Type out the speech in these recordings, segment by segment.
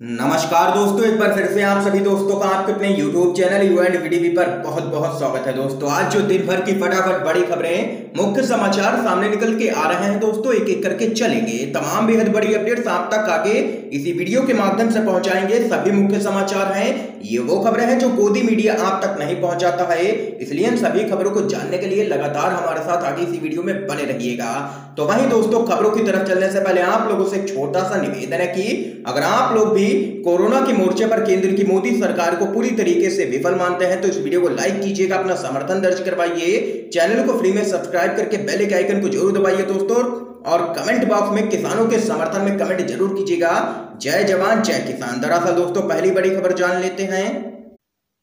नमस्कार दोस्तों एक बार फिर से आप सभी दोस्तों का आपके अपने YouTube चैनल यू एंड पर बहुत बहुत स्वागत है दोस्तों। आज जो दिन भर की फटाफट बड़ी खबरें, मुख्य समाचार सामने निकल के आ रहे हैं दोस्तों एक एक करके चलेंगे। तमाम बेहद बड़ी अपडेट्स आप तक आगे इसी वीडियो के माध्यम से पहुंचाएँगे। सभी मुख्य समाचार हैं, ये वो खबरें हैं जो गोदी मीडिया आप तक नहीं पहुंचाता है। इसलिए इन सभी खबरों को जानने के लिए लगातार हमारे साथ आगे इसी वीडियो में बने रहिएगा। तो वहीं दोस्तों, खबरों की तरफ़ चलने से पहले आप लोगों से छोटा सा निवेदन है कि अगर आप लोग भी कोरोना के मोर्चे पर केंद्र की मोदी सरकार को पूरी तरीके से विफल मानते हैं तो इस वीडियो को लाइक कीजिएगा, अपना समर्थन दर्ज करवाइए। चैनल को फ्री में सब्सक्राइब करके बेल के आइकन को ज़रूर दबाइए दोस्तों। और कमेंट बॉक्स में किसानों के समर्थन में कमेंट ज़रूर कीजिएगा। जय जवान, जय किसान। दरअसल दोस्तों, पहली बड़ी खबर जान लेते हैं।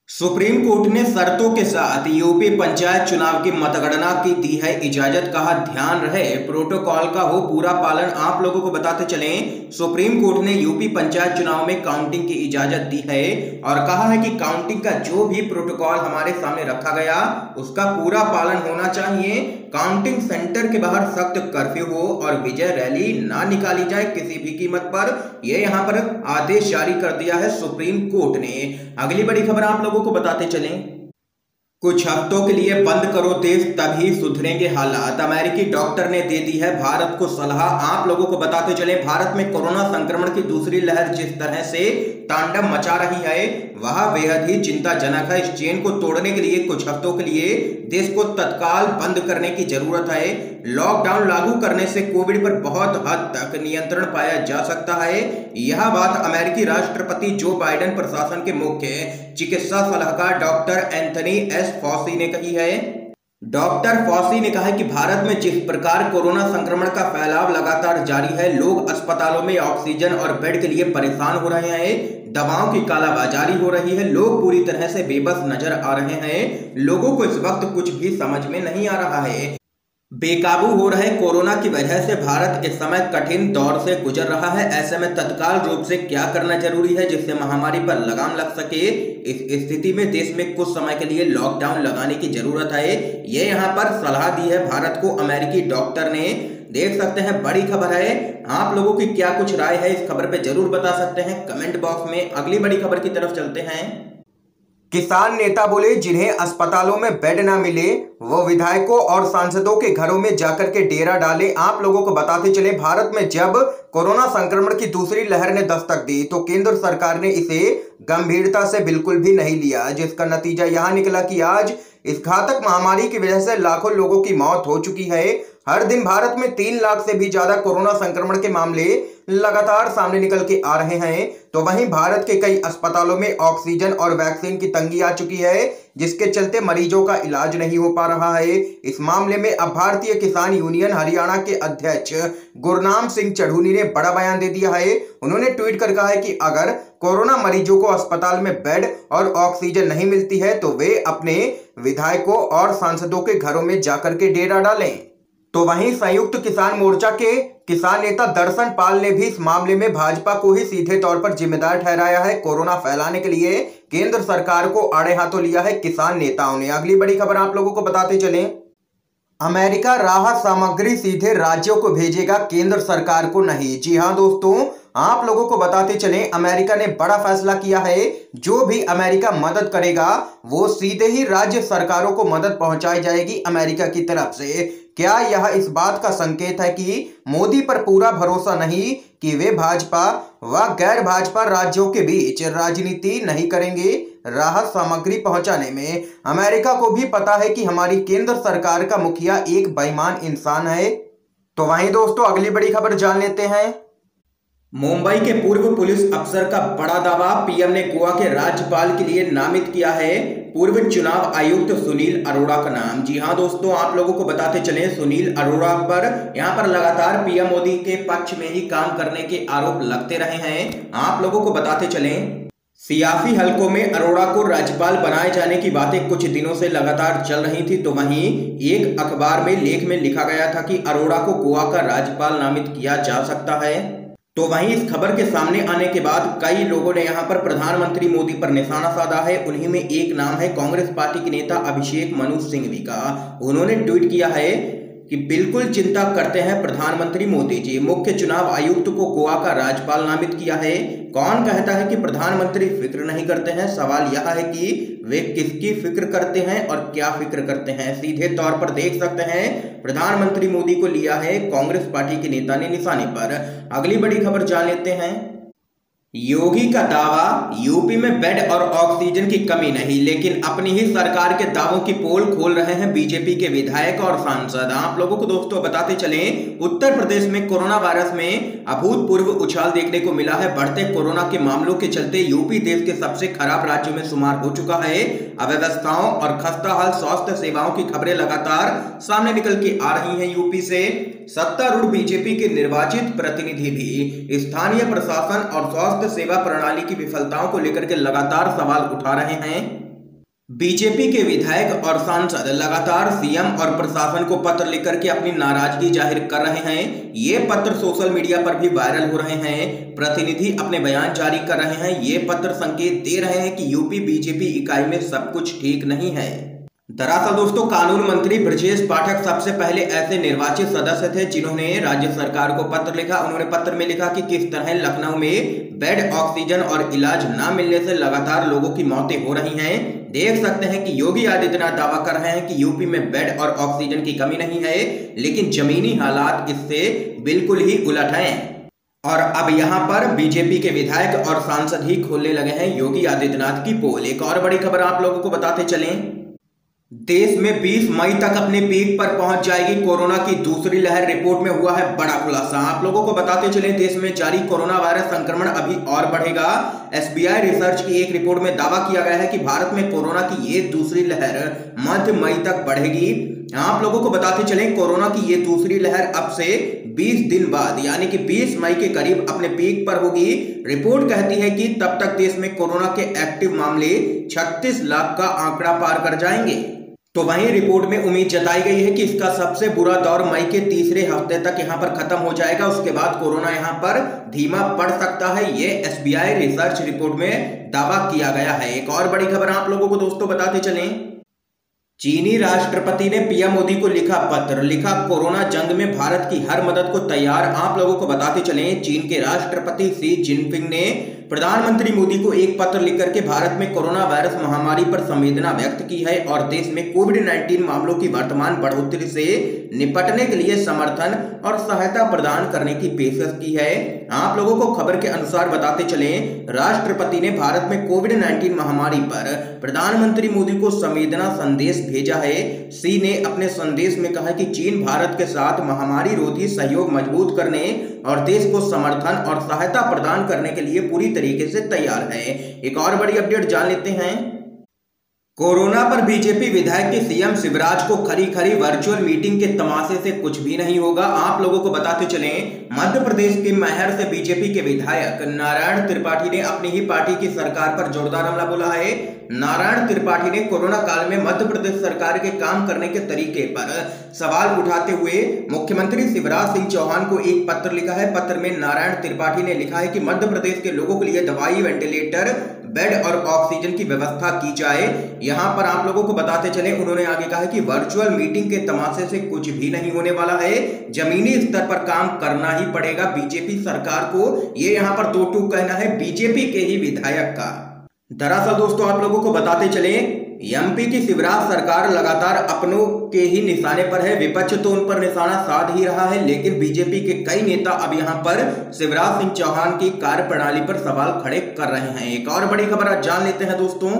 सुप्रीम कोर्ट ने शर्तों के साथ यूपी पंचायत चुनाव की मतगणना की दी है। इजाज़त कहा, ध्यान रहे, प्रोटोकॉल का हो पूरा पालन, आप लोगों को बताते चलें, सुप्रीम कोर्ट ने यूपी पंचायत चुनाव में काउंटिंग की इजाज़त दी है और कहा है कि काउंटिंग का जो भी प्रोटोकॉल हमारे सामने रखा गया, उसका पूरा पालन होना चाहिए। काउंटिंग सेंटर के बाहर सख्त कर्फ्यू हो और विजय रैली ना निकाली जाए किसी भी कीमत पर यह यहाँ पर आदेश जारी कर दिया है सुप्रीम कोर्ट ने। अगली बड़ी खबर आप लोगों को बताते चलें। कुछ हफ्तों के लिए बंद करो देश, तभी सुधरेंगे हालात। अमेरिकी डॉक्टर ने दे दी है भारत को सलाह। आप लोगों को बताते चले, भारत में कोरोना संक्रमण की दूसरी लहर जिस तरह से तांडव मचा रही है। वह बेहद ही चिंताजनक है। इस चेन को तोड़ने के लिए कुछ हफ्तों के लिए देश को तत्काल बंद करने की ज़रूरत है। लॉकडाउन लागू करने से कोविड पर बहुत हद तक नियंत्रण पाया जा सकता है। यह बात अमेरिकी राष्ट्रपति जो बाइडेन प्रशासन के मुख्य चिकित्सा सलाहकार डॉक्टर एंथनी एस फॉसी ने कही है। डॉक्टर फॉसी ने कहा कि भारत में जिस प्रकार कोरोना संक्रमण का फैलाव लगातार जारी है, लोग अस्पतालों में ऑक्सीजन और बेड के लिए परेशान हो रहे हैं, दवाओं की कालाबाजारी हो रही है, लोग पूरी तरह से बेबस नज़र आ रहे हैं, लोगों को इस वक्त कुछ भी समझ में नहीं आ रहा है। बेकाबू हो रहे कोरोना की वजह से भारत इस समय कठिन दौर से गुजर रहा है। ऐसे में तत्काल रूप से क्या करना ज़रूरी है जिससे महामारी पर लगाम लग सके? इस स्थिति में देश में कुछ समय के लिए लॉकडाउन लगाने की ज़रूरत है। ये यहाँ पर सलाह दी है भारत को अमेरिकी डॉक्टर ने। देख सकते हैं, बड़ी खबर है। आप लोगों की क्या कुछ राय है? इस खबर पर ज़रूर बता सकते हैं। कमेंट बॉक्स में अगली बड़ी खबर की तरफ़ चलते हैं। किसान नेता बोले, जिन्हें अस्पतालों में बेड ना मिले, वो विधायकों और सांसदों के घरों में जाकर के डेरा डाले। आप लोगों को बताते चले, भारत में जब कोरोना संक्रमण की दूसरी लहर ने दस्तक दी तो केंद्र सरकार ने इसे गंभीरता से बिल्कुल भी नहीं लिया, जिसका नतीजा यहाँ निकला कि आज इस घातक महामारी की वजह से लाखों लोगों की मौत हो चुकी है। हर दिन भारत में तीन लाख से भी ज़्यादा कोरोना संक्रमण के मामले लगातार सामने निकल के आ रहे हैं। तो वहीं भारत के कई अस्पतालों में ऑक्सीजन और वैक्सीन की तंगी आ चुकी है, जिसके चलते मरीजों का इलाज नहीं हो पा रहा है। इस मामले में अब भारतीय किसान यूनियन हरियाणा के अध्यक्ष गुरनाम सिंह चढ़ूनी ने बड़ा बयान दे दिया है। उन्होंने ट्वीट कर कहा है कि अगर कोरोना मरीजों को अस्पताल में बेड और ऑक्सीजन नहीं मिलती है तो वे अपने विधायकों और सांसदों के घरों में जाकर के डेरा डालें। तो वहीं संयुक्त किसान मोर्चा के किसान नेता दर्शन पाल ने भी इस मामले में भाजपा को ही सीधे तौर पर जिम्मेदार ठहराया है। कोरोना फैलाने के लिए केंद्र सरकार को आड़े हाथों लिया है किसान नेताओं ने। अगली बड़ी खबर आप लोगों को बताते चले। अमेरिका राहत सामग्री सीधे राज्यों को भेजेगा, केंद्र सरकार को नहीं। जी हाँ दोस्तों आप लोगों को बताते चले, अमेरिका ने बड़ा फैसला किया है, जो भी अमेरिका मदद करेगा, वो सीधे ही राज्य सरकारों को मदद पहुंचाई जाएगी अमेरिका की तरफ़ से। क्या यह इस बात का संकेत है कि मोदी पर पूरा भरोसा नहीं कि वे भाजपा व गैर भाजपा राज्यों के बीच राजनीति नहीं करेंगे? राहत सामग्री पहुँचाने में अमेरिका को भी पता है कि हमारी केंद्र सरकार का मुखिया एक बेईमान इंसान है। तो वहीं दोस्तों, अगली बड़ी खबर जान लेते हैं। मुंबई के पूर्व पुलिस अफसर का बड़ा दावा, पीएम ने गोवा के राज्यपाल के लिए नामित किया है पूर्व चुनाव आयुक्त सुनील अरोड़ा का नाम। जी हाँ दोस्तों, आप लोगों को बताते चले, सुनील अरोड़ा पर यहाँ पर लगातार पीएम मोदी के पक्ष में ही काम करने के आरोप लगते रहे हैं। आप लोगों को बताते चले, सियासी हलकों में अरोड़ा को राज्यपाल बनाए जाने की बातें कुछ दिनों से लगातार चल रही थी तो वहीं एक अखबार में लेख में लिखा गया था कि अरोड़ा को गोवा का राज्यपाल नामित किया जा सकता है। तो वहीं इस खबर के सामने आने के बाद कई लोगों ने यहाँ पर प्रधानमंत्री मोदी पर निशाना साधा है। उन्हीं में एक नाम है कांग्रेस पार्टी के नेता अभिषेक मनु सिंघवी का उन्होंने ट्वीट किया है कि बिल्कुल चिंता करते हैं प्रधानमंत्री मोदी जी। मुख्य चुनाव आयुक्त को गोवा का राज्यपाल नामित किया है। कौन कहता है कि प्रधानमंत्री फ़िक्र नहीं करते हैं? सवाल यह है कि वे किसकी फ़िक्र करते हैं और क्या फ़िक्र करते हैं? सीधे तौर पर देख सकते हैं, प्रधानमंत्री मोदी को लिया है कांग्रेस पार्टी के नेता ने निशाने पर। अगली बड़ी खबर जान लेते हैं। योगी का दावा, यूपी में बेड और ऑक्सीजन की कमी नहीं, लेकिन अपनी ही सरकार के दावों की पोल खोल रहे हैं बीजेपी के विधायक और सांसद। आप लोगों को दोस्तों बताते चले, उत्तर प्रदेश में कोरोना वायरस में अभूतपूर्व उछाल देखने को मिला है। बढ़ते कोरोना के मामलों के चलते यूपी देश के सबसे खराब राज्यों में शुमार हो चुका है। अव्यवस्थाओं और खस्ता हाल स्वास्थ्य सेवाओं की खबरें लगातार सामने निकल के आ रही है यूपी से। सत्तारूढ़ बीजेपी के निर्वाचित प्रतिनिधि भी स्थानीय प्रशासन और स्वास्थ्य सेवा प्रणाली की विफलताओं को लेकर के लगातार सवाल उठा रहे हैं। बीजेपी के विधायक और सांसद लगातार सीएम और प्रशासन को पत्र लिखकर के अपनी नाराज़गी ज़ाहिर कर रहे हैं। ये पत्र सोशल मीडिया पर भी वायरल हो रहे हैं। प्रतिनिधि अपने बयान जारी कर रहे हैं। ये पत्र संकेत दे रहे हैं कि यूपी बीजेपी इकाई में सब कुछ ठीक नहीं है। दरअसल दोस्तों, कानून मंत्री ब्रजेश पाठक सबसे पहले ऐसे निर्वाचित सदस्य थे जिन्होंने राज्य सरकार को पत्र लिखा। उन्होंने पत्र में लिखा कि किस तरह लखनऊ में बेड, ऑक्सीजन और इलाज न मिलने से लगातार लोगों की मौतें हो रही हैं। देख सकते हैं कि योगी आदित्यनाथ दावा कर रहे हैं कि यूपी में बेड और ऑक्सीजन की कमी नहीं है, लेकिन जमीनी हालात इससे बिल्कुल ही उलट हैं। और अब यहाँ पर बीजेपी के विधायक और सांसद ही खोलने लगे हैं योगी आदित्यनाथ की पोल। एक और बड़ी खबर आप लोगों को बताते चलें। देश में 20 मई तक अपने पीक पर पहुँच जाएगी कोरोना की दूसरी लहर। रिपोर्ट में हुआ है बड़ा खुलासा। आप लोगों को बताते चले, देश में जारी कोरोना वायरस संक्रमण अभी और बढ़ेगा। एसबीआई रिसर्च की एक रिपोर्ट में दावा किया गया है कि भारत में कोरोना की ये दूसरी लहर मध्य मई तक बढ़ेगी। आप लोगों को बताते चले, कोरोना की ये दूसरी लहर अब से 20 दिन बाद, यानी कि 20 मई के करीब अपने पीक पर होगी। रिपोर्ट कहती है कि तब तक देश में कोरोना के एक्टिव मामले 36 लाख का आंकड़ा पार कर जाएँगे। तो वहीं रिपोर्ट में उम्मीद जताई गई है कि इसका सबसे बुरा दौर मई के तीसरे हफ़्ते तक यहाँ पर खत्म हो जाएगा। उसके बाद कोरोना यहाँ पर धीमा पड़ सकता है। ये एसबीआई रिसर्च रिपोर्ट में दावा किया गया है। एक और बड़ी खबर आप लोगों को दोस्तों बताते चलें। चीनी राष्ट्रपति ने पीएम मोदी को लिखा पत्र। लिखा, कोरोना जंग में भारत की हर मदद को तैयार। आप लोगों को बताते चले, चीन के राष्ट्रपति सी जिनपिंग ने प्रधानमंत्री मोदी को एक पत्र लिखकर के भारत में कोरोना वायरस महामारी पर संवेदना व्यक्त की है और देश में कोविड 19 मामलों की वर्तमान बढ़ोतरी से निपटने के लिए समर्थन और सहायता प्रदान करने की पेशकश की है। आप लोगों को खबर के अनुसार बताते चले, राष्ट्रपति ने भारत में कोविड 19 महामारी पर प्रधानमंत्री मोदी को संवेदना संदेश भेजा है। सी ने अपने संदेश में कहा कि चीन, भारत के साथ महामारी रोधी सहयोग मज़बूत करने और देश को समर्थन और सहायता प्रदान करने के लिए पूरी तरीके से तैयार है। एक और बड़ी अपडेट जान लेते हैं। कोरोना पर बीजेपी विधायक के सीएम शिवराज को खरी खरी वर्चुअल मीटिंग के तमाशे से कुछ भी नहीं होगा। आप लोगों को बताते चले, मध्य प्रदेश के महर से बीजेपी के विधायक नारायण त्रिपाठी ने अपनी ही पार्टी की सरकार पर जोरदार हमला बोला है। नारायण त्रिपाठी ने कोरोना काल में मध्य प्रदेश सरकार के काम करने के तरीके पर सवाल उठाते हुए मुख्यमंत्री शिवराज सिंह चौहान को एक पत्र लिखा है। पत्र में नारायण त्रिपाठी ने लिखा है कि मध्य प्रदेश के लोगों के लिए दवाई, वेंटिलेटर बेड और ऑक्सीजन की व्यवस्था की जाए। यहाँ पर आप लोगों को बताते चले, उन्होंने आगे कहा कि वर्चुअल मीटिंग के तमाशे से कुछ भी नहीं होने वाला है। जमीनी स्तर पर काम करना ही पड़ेगा बीजेपी सरकार को। ये यहाँ पर दो टूक कहना है, बीजेपी के ही विधायक का। दरअसल दोस्तों, आप लोगों को बताते चले एमपी की शिवराज सरकार लगातार अपनों के ही निशाने पर है। विपक्ष तो उन पर निशाना साध ही रहा है, लेकिन बीजेपी के कई नेता अब यहाँ पर शिवराज सिंह चौहान की कार्यप्रणाली पर सवाल खड़े कर रहे हैं। एक और बड़ी खबर आज जान लेते हैं दोस्तों।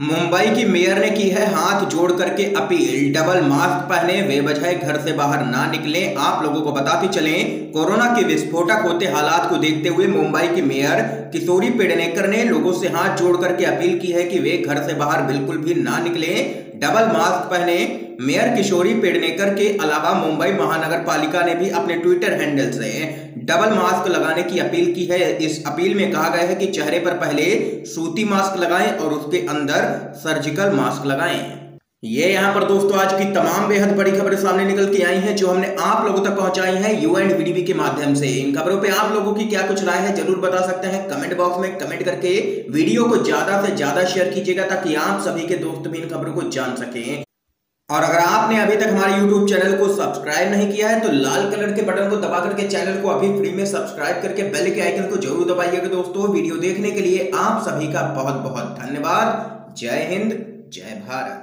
मुंबई की मेयर ने की है हाथ जोड़ करके अपील। डबल मास्क पहने वे बजाय घर से बाहर ना निकले। आप लोगों को बताते चले, कोरोना के विस्फोटक होते हालात को देखते हुए मुंबई की मेयर किशोरी पेडनेकर ने लोगों से हाथ जोड़ करके अपील की है कि वे घर से बाहर बिल्कुल भी ना निकले। डबल मास्क पहने मेयर किशोरी पेडनेकर के अलावा मुंबई महानगर पालिका ने भी अपने ट्विटर हैंडल से डबल मास्क लगाने की अपील की है। इस अपील में कहा गया है कि चेहरे पर पहले सूती मास्क लगाएँ और उसके अंदर सर्जिकल मास्क लगाएँ। ये यहाँ पर दोस्तों आज की तमाम बेहद बड़ी खबरें सामने निकल के आई हैं, जो हमने आप लोगों तक पहुंचाई हैं यू एंड वीडीबी के माध्यम से। इन खबरों पे आप लोगों की क्या कुछ राय है ज़रूर बता सकते हैं। कमेंट बॉक्स में कमेंट करके वीडियो को ज़्यादा से ज़्यादा शेयर कीजिएगा, ताकि आप सभी के दोस्त भी इन खबरों को जान सकें। और अगर आपने अभी तक हमारे YouTube चैनल को सब्सक्राइब नहीं किया है तो लाल कलर के बटन को दबा करके चैनल को अभी फ्री में सब्सक्राइब करके बेल के आइकन को ज़रूर दबाइएगा दोस्तों। वीडियो देखने के लिए आप सभी का बहुत बहुत धन्यवाद। जय हिंद, जय भारत।